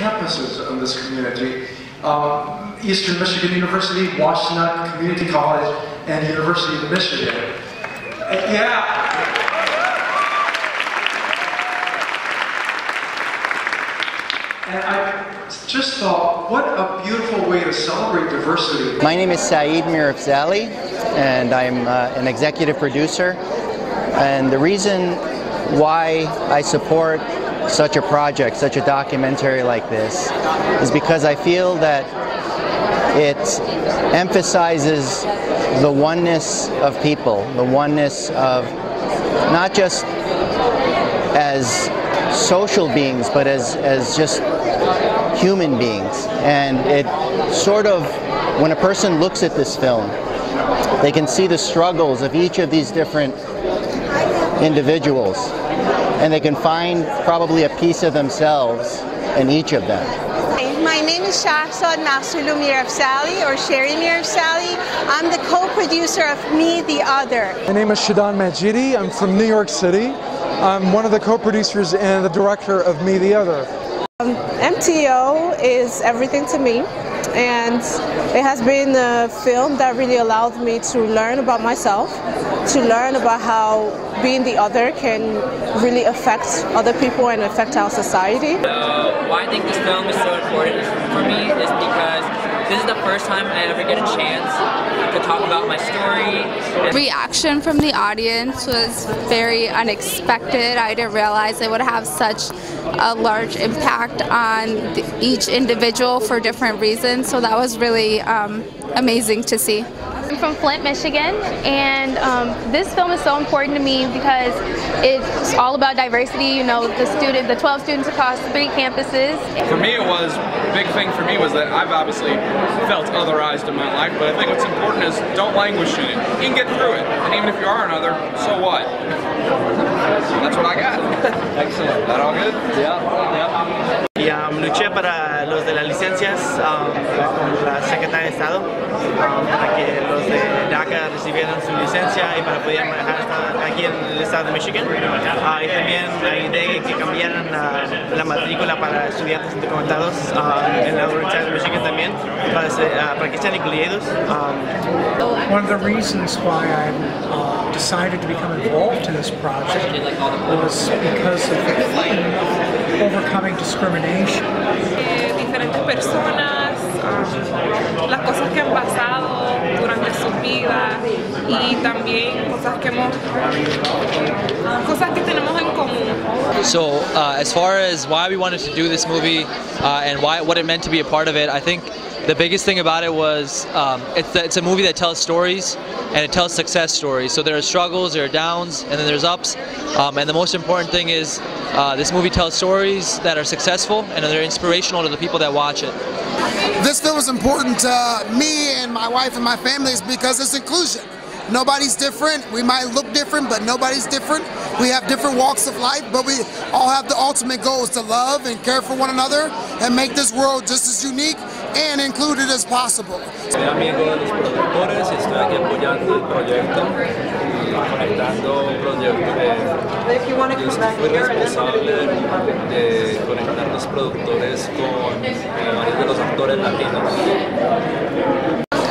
campuses in this community. Um, Eastern Michigan University, Washtenaw Community College, and University of Michigan. Yeah. And I just thought, what a beautiful way to celebrate diversity. My name is Saeed Mirafzali, and I'm uh, an executive producer. And the reason why I support such a project, such a documentary like this, is because I feel that it emphasizes the oneness of people, the oneness of not just as social beings, but as, as just human beings. And it sort of, when a person looks at this film, they can see the struggles of each of these different individuals. And they can find probably a piece of themselves in each of them. My name is Shahzad Mahsulu Mirafzali or Sherry Mirafzali. I'm the co-producer of Me the Other. My name is Shadan Majidi. I'm from New York City. I'm one of the co-producers and the director of Me the Other. Um, MTO is everything to me and it has been a film that really allowed me to learn about myself, to learn about how being the other can really affect other people and affect our society. Uh, why I think this film is so important for me is because this is the first time I ever get a chance to talk about my story. Reaction from the audience was very unexpected. I didn't realize it would have such a large impact on each individual for different reasons. So that was really um, amazing to see. I'm from Flint, Michigan, and um, this film is so important to me because it's all about diversity. You know, the student, the 12 students across three campuses. For me, it was a big thing for me was that I've obviously felt otherized in my life, but I think what's important is don't languish in it. You can get through it, and even if you are another, so what? That's what I got. Excellent. That all good? Yeah. yeah. Y um, luché para los de las licencias um, con la secretaria de Estado um, para que licencia y para poder manejar aquí en el estado de Michigan. Uh, y también la idea de que cambiaran la, la matrícula para estudiantes indocumentados uh, en la Universidad de Michigan también para, ser, uh, para que sean incluidos. One of the reasons why I uh, decided to become involved in this project was because of the theme overcoming discrimination. Eh, diferentes personas, um, las cosas que han pasado vidas y también cosas que hemos, cosas que tenemos en común. So uh, as far as why we wanted to do this movie uh, and why what it meant to be a part of it, I think the biggest thing about it was um, it's, it's a movie that tells stories and it tells success stories. So there are struggles, there are downs, and then there's ups. Um, and the most important thing is uh, this movie tells stories that are successful and they're inspirational to the people that watch it. This film is important to me and my wife and my family is because it's inclusion. Nobody's different. We might look different, but nobody's different. We have different walks of life, but we all have the ultimate goal is to love and care for one another and make this world just as unique and included as possible. Conectando un proyecto que responsable de conectar los productores con varios de los actores latinos.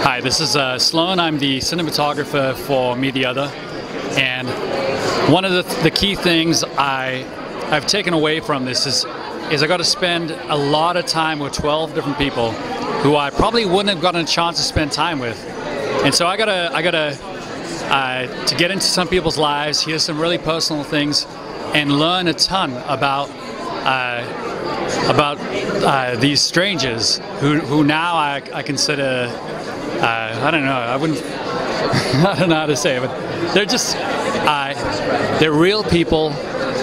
Hi, this is uh, Sloan. I'm the cinematographer for Me the Other. And one of the, the key things I, I've taken away from this is, is I got to spend a lot of time with 12 different people who I probably wouldn't have gotten a chance to spend time with. And so I gotta, I gotta, uh, to get into some people's lives, hear some really personal things, and learn a ton about uh, about uh, these strangers who, who now I, I consider uh, I don't know I wouldn't I don't know how to say it but they're just uh, they're real people.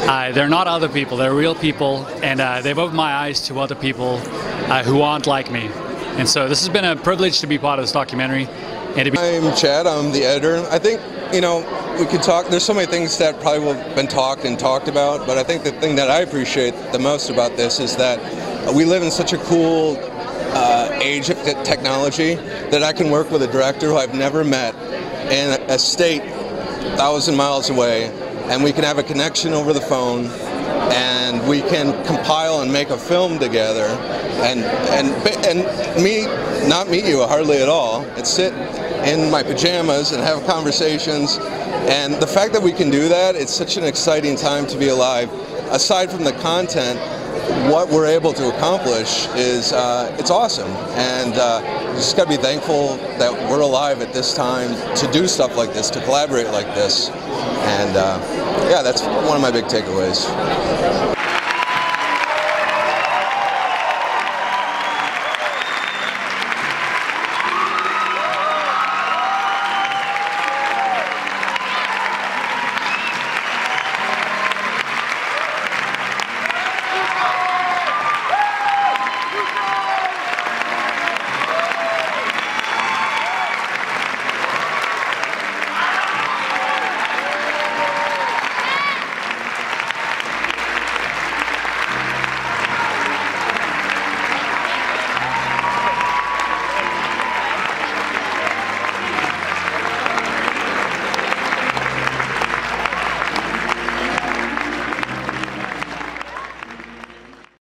Uh, they're not other people they're real people and they've opened my eyes to other people who aren't like me. And so this has been a privilege to be part of this documentary and I'm Chad. I'm the editor. I think you know we could talk there's so many things that probably have been talked and talked about but I think the thing that I appreciate the most about this is that we live in such a cool uh, age of technology that I can work with a director who I've never met in a state thousand miles away and we can have a connection over the phone and we can compile and make a film together, and and and me not meet you hardly at all, and sit in my pajamas and have conversations, and the fact that we can do that, it's such an exciting time to be alive. Aside from the content, what we're able to accomplish is uh, it's awesome, and uh, just got to be thankful that we're alive at this time to do stuff like this, to collaborate like this, and uh, yeah, that's one of my big takeaways.